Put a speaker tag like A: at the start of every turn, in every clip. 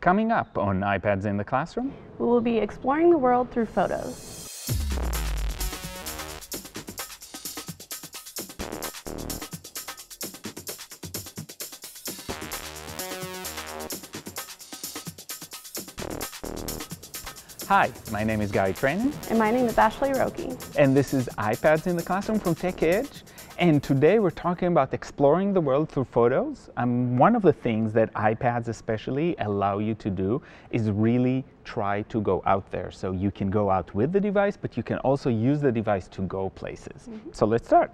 A: Coming up on iPads in the Classroom,
B: we will be exploring the world through photos.
A: Hi, my name is Guy Trainin.
B: And my name is Ashley Roki.
A: And this is iPads in the Classroom from TechEdge. And today we're talking about exploring the world through photos. Um, one of the things that iPads especially allow you to do is really try to go out there. So you can go out with the device, but you can also use the device to go places. Mm -hmm. So let's start.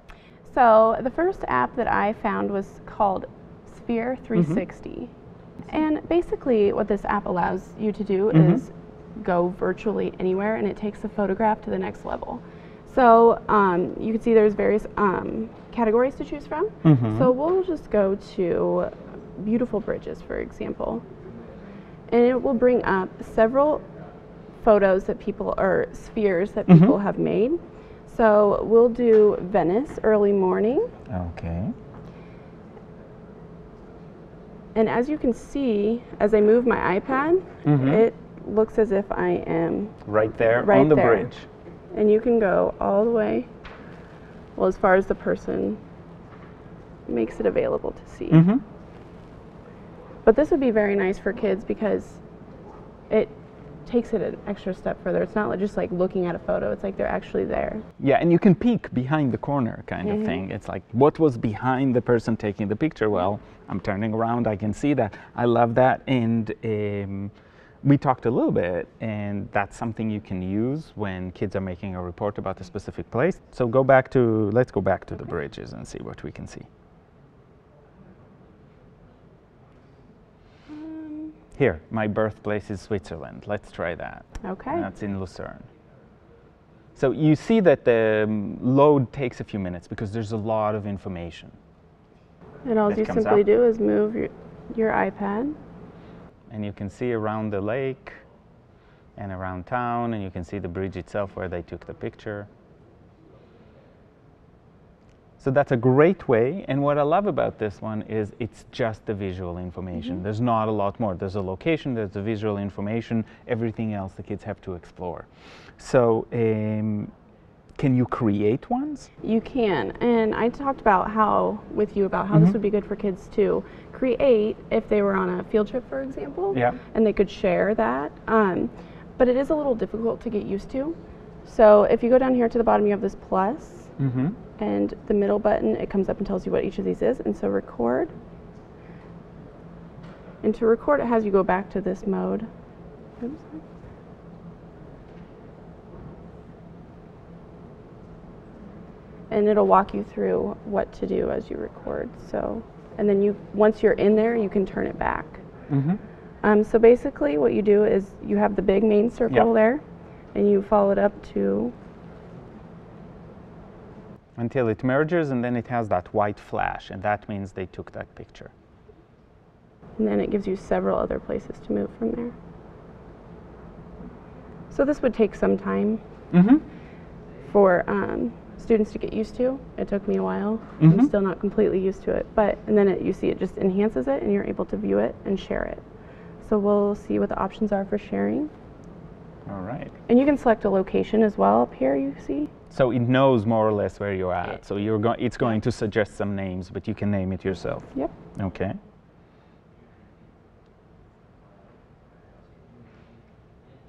B: So the first app that I found was called Sphere 360. Mm -hmm. And basically what this app allows you to do mm -hmm. is go virtually anywhere and it takes the photograph to the next level. So um, you can see there's various um, categories to choose from. Mm -hmm. So we'll just go to beautiful bridges, for example. And it will bring up several photos that people, or spheres that mm -hmm. people have made. So we'll do Venice early morning.
A: Okay.
B: And as you can see, as I move my iPad, mm -hmm. it looks as if I am
A: right there right on the there. bridge.
B: And you can go all the way, well, as far as the person makes it available to see. Mm -hmm. But this would be very nice for kids because it takes it an extra step further. It's not just like looking at a photo, it's like they're actually there.
A: Yeah, and you can peek behind the corner kind mm -hmm. of mm-hmm. thing. It's like what was behind the person taking the picture? Well, I'm turning around, I can see that. I love that. And um, we talked a little bit, and that's something you can use when kids are making a report about a specific place. So go back to, let's go back to the bridges and see what we can see. Um, Here, my birthplace is Switzerland. Let's try that.
B: Okay.
A: That's in Lucerne. So you see that the um, load takes a few minutes because there's a lot of information.
B: And all you simply up. do is move your, your iPad
A: and you can see around the lake and around town and you can see the bridge itself where they took the picture. So that's a great way and what I love about this one is it's just the visual information. Mm -hmm. There's not a lot more. There's a location, there's the visual information, everything else the kids have to explore. So um, can you create ones?
B: You can, and I talked about how with you about how mm -hmm. this mm-hmm. would be good for kids to create if they were on a field trip, for example,
A: yeah.
B: and they could share that. Um, but it is a little difficult to get used to. So if you go down here to the bottom, you have this plus, mm -hmm. and the middle button it comes up and tells you what each of these is, and so record. And to record, it has you go back to this mode. Oops. And it'll walk you through what to do as you record. So, and then you once you're in there, you can turn it back. Mm-hmm. Um, so basically, what you do is you have the big main circle yep. there, and you follow it up to
A: until it merges, and then it has that white flash, and that means they took that picture.
B: And then it gives you several other places to move from there. So this would take some time mm-hmm. for um, students to get used to. It took me a while. Mm-hmm. I'm still not completely used to it, but and then it, you see it just enhances it, and you're able to view it and share it. So we'll see what the options are for sharing.
A: All right.
B: And you can select a location as well up here. You see.
A: So it knows more or less where you're at. So you're going. It's going to suggest some names, but you can name it yourself.
B: Yep.
A: Okay.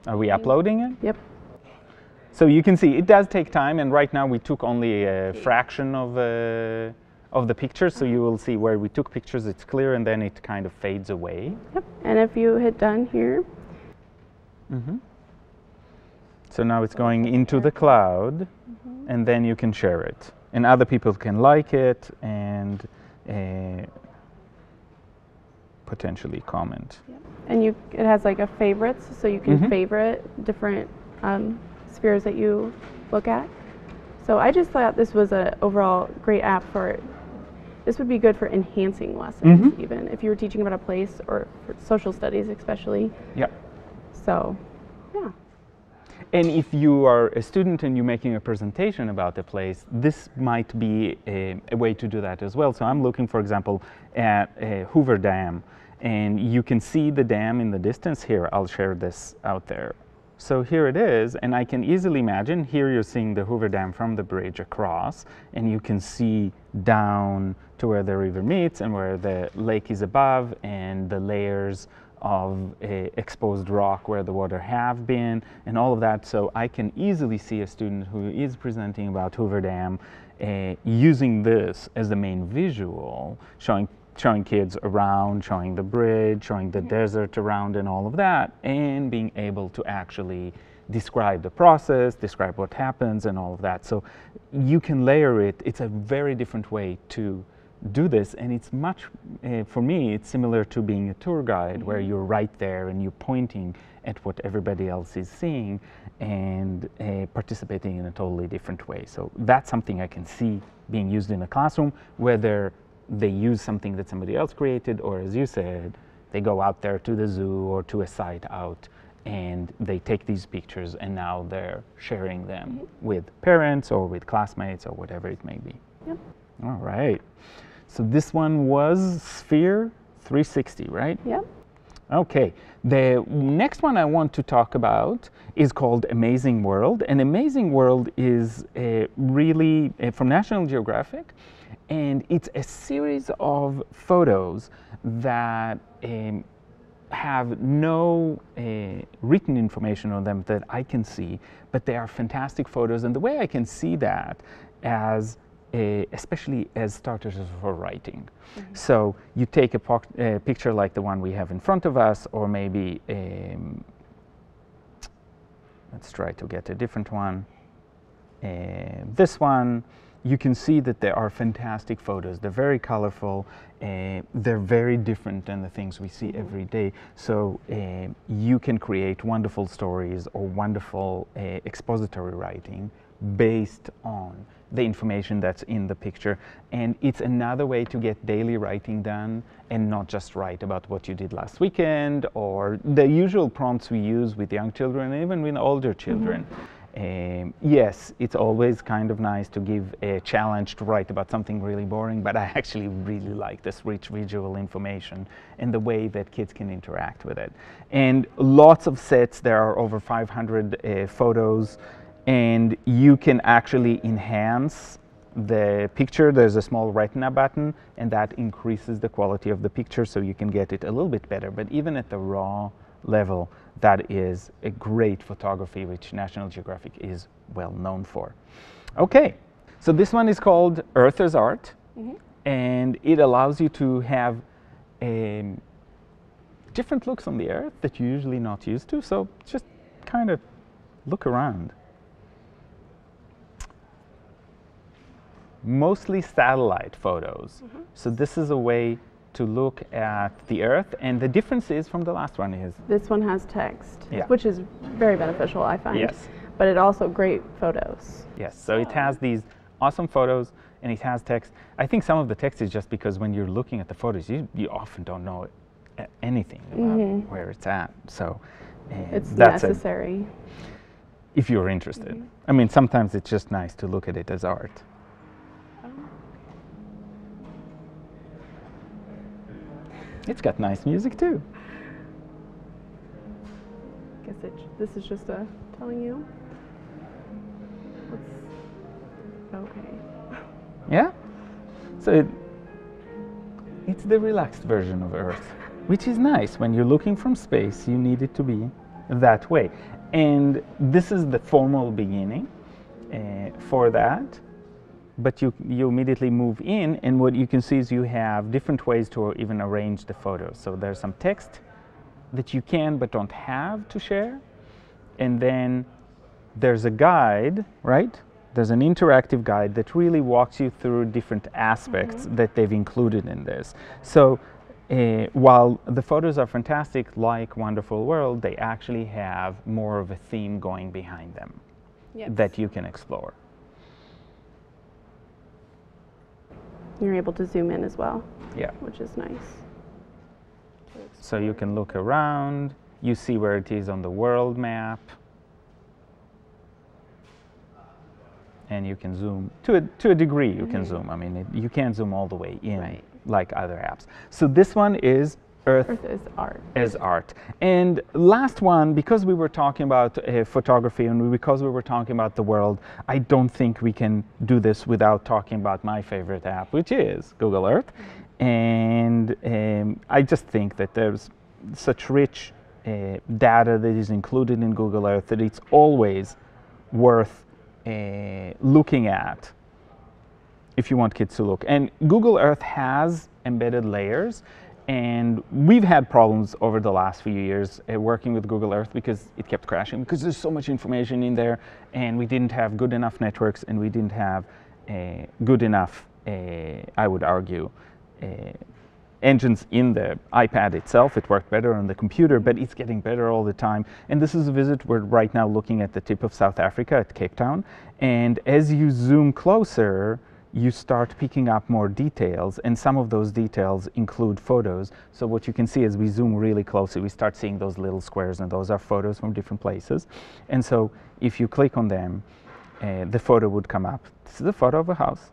A: Are we uploading it?
B: Yep.
A: So you can see it does take time, and right now we took only a fraction of, uh, of the pictures, so you will see where we took pictures, it's clear, and then it kind of fades away.
B: Yep, and if you hit done here. Mm -hmm.
A: So now it's going into the cloud, mm -hmm. and then you can share it. And other people can like it and uh, potentially comment.
B: Yep. And you, it has like a favorites, so you can mm -hmm. favorite different um, spheres that you look at. So I just thought this was an overall great app for this would be good for enhancing lessons mm -hmm. even if you were teaching about a place or social studies especially.
A: Yeah.
B: So, yeah.
A: And if you are a student and you're making a presentation about a place, this might be a, a way to do that as well. So I'm looking, for example, at uh, Hoover Dam And you can see the dam in the distance here. I'll share this out there. So here it is, and I can easily imagine, here you're seeing the Hoover Dam from the bridge across, and you can see down to where the river meets and where the lake is above and the layers of uh, exposed rock where the water have been and all of that. So I can easily see a student who is presenting about Hoover Dam uh, using this as the main visual, showing showing kids around, showing the bridge, showing the desert around and all of that, and being able to actually describe the process, describe what happens and all of that. So you can layer it. It's a very different way to do this and it's much uh, for me it's similar to being a tour guide where
B: Mm-hmm.
A: you're right there and you're pointing at what everybody else is seeing and uh, participating in a totally different way so that's something i can see being used in a classroom whether they use something that somebody else created or as you said they go out there to the zoo or to a site out and they take these pictures and now they're sharing them mm-hmm. with parents or with classmates or whatever it may be
B: Yep.
A: all right. So this one was Sphere 360, right?
B: Yep.
A: Okay. The next one I want to talk about is called Amazing World. And Amazing World is uh, really uh, from National Geographic. And it's a series of photos that um, have no uh, written information on them that I can see, but they are fantastic photos. And the way I can see that as uh, especially as starters for writing. So you take a uh, picture like the one we have in front of us, or maybe um, let's try to get a different one. Uh, this one, you can see that there are fantastic photos. They're very colorful. Uh, they're very different than the things we see every day. So you can create wonderful stories or wonderful uh, expository writing based on the information that's in the picture. And it's another way to get daily writing done and not just write about what you did last weekend or the usual prompts we use with young children, and even with older children. Um, yes, it's always kind of nice to give a challenge to write about something really boring, but I actually really like this rich visual information and the way that kids can interact with it. And lots of sets, there are over 500 uh, photos, and you can actually enhance the picture. There's a small retina button, and that increases the quality of the picture so you can get it a little bit better. But even at the raw level, that is a great photography, which National Geographic is well known for. Okay, so this one is called Earth as Art, and it allows you to have um, different looks on the Earth that you're usually not used to. So just kind of look around. Mostly satellite photos. Mm-hmm. So this is a way to look at the Earth, and the difference is from the last one is
B: This one has text,
A: Yeah.
B: which is very beneficial, I find.
A: Yes.
B: But it also great photos.
A: Yes, so it has these awesome photos and it has text. I think some of the text is just because when you're looking at the photos, you, you often don't know anything about mm-hmm. where it's at. So uh,
B: It's
A: that's it,
B: necessary.
A: if you're interested. Mm-hmm. I mean, sometimes it's just nice to look at it as art. It's got nice music too.
B: Guess it, this is just a telling you. What's, okay.
A: Yeah? So it, it's the relaxed version of Earth, which is nice. When you're looking from space, you need it to be that way. And this is the formal beginning uh, for that. But you, you immediately move in, and what you can see is you have different ways to even arrange the photos. So there's some text that you can but don't have to share. And then there's a guide, right? There's an interactive guide that really walks you through different aspects that they've included in this. So uh, while the photos are fantastic, like Wonderful World, they actually have more of a theme going behind them
B: Yes.
A: that you can explore.
B: You're able to zoom in as well,
A: Yeah.
B: which is nice.
A: So you can look around, you see where it is on the world map, and you can zoom to a, to a degree. You can mm-hmm. zoom. I mean, it, you can't zoom all the way in
B: Right.
A: like other apps. So this one is Earth,
B: Earth is art.
A: as art. And last one, because we were talking about uh, photography and because we were talking about the world, I don't think we can do this without talking about my favorite app, which is Google Earth. And um, I just think that there's such rich uh, data that is included in Google Earth that it's always worth uh, looking at if you want kids to look. And Google Earth has embedded layers, and we've had problems over the last few years uh, working with Google Earth because it kept crashing because there's so much information in there, and we didn't have good enough networks, and we didn't have uh, good enough, uh, I would argue, engines in the iPad itself. It worked better on the computer, but it's getting better all the time. And this is a visit we're right now looking at the tip of South Africa at Cape Town. And as you zoom closer, you start picking up more details, and some of those details include photos. So what you can see as we zoom really closely, we start seeing those little squares, and those are photos from different places. And so if you click on them, uh, the photo would come up. This is a photo of a house.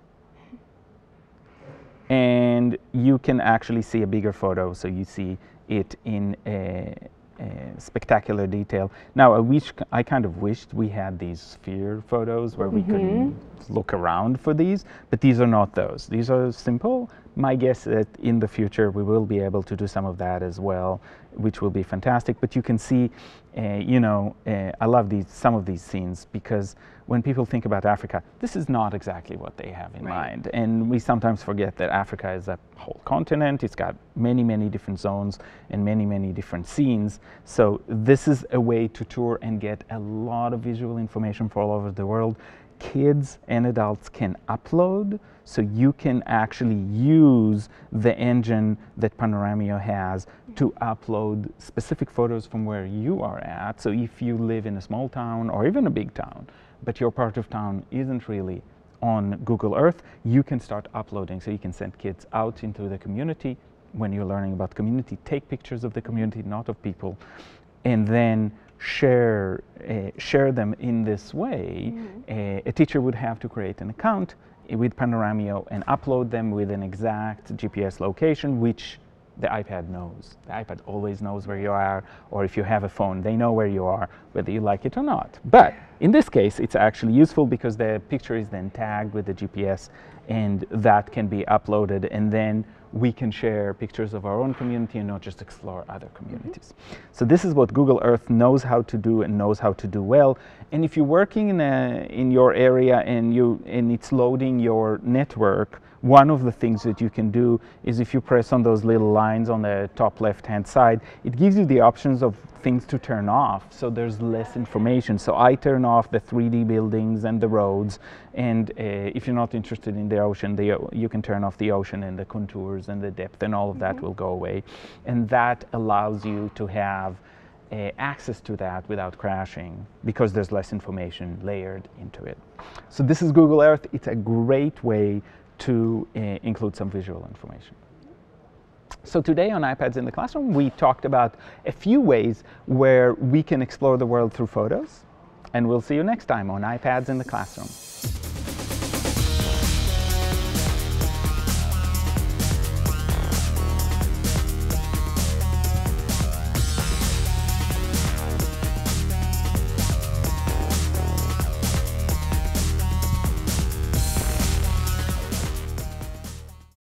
A: And you can actually see a bigger photo, so you see it in a, a Uh, spectacular detail. Now, I wish I kind of wished we had these sphere photos where we could mm-hmm. look around for these, but these are not those. These are simple. My guess is that in the future we will be able to do some of that as well, which will be fantastic. But you can see, uh, you know, uh, I love these some of these scenes because when people think about Africa, this is not exactly what they have in
B: Right.
A: mind, and we sometimes forget that Africa is a whole continent. It's got many, many different zones and many, many different scenes. So this is a way to tour and get a lot of visual information from all over the world kids and adults can upload so you can actually use the engine that Panoramio has to upload specific photos from where you are at. So if you live in a small town or even a big town, but your part of town isn't really on Google Earth, you can start uploading. So you can send kids out into the community when you're learning about community, take pictures of the community, not of people, and then share uh, share them in this way. Uh, a teacher would have to create an account with Panoramio and upload them with an exact GPS location, which the iPad knows. The iPad always knows where you are, or if you have a phone, they know where you are, whether you like it or not. But in this case, it's actually useful because the picture is then tagged with the GPS, and that can be uploaded, and then we can share pictures of our own community and not just explore other communities. Mm-hmm. So this is what Google Earth knows how to do and knows how to do well. And if you're working in, a, in your area and, you, and it's loading your network, one of the things that you can do is if you press on those little lines on the top left hand side, it gives you the options of things to turn off so there's less information. So I turn off the 3D buildings and the roads, and uh, if you're not interested in the ocean, the, you can turn off the ocean and the contours and the depth, and all of that will go away. And that allows you to have uh, access to that without crashing because there's less information layered into it. So this is Google Earth. It's a great way to uh, include some visual information. So today on iPads in the Classroom, we talked about a few ways where we can explore the world through photos. And we'll see you next time on iPads in the Classroom.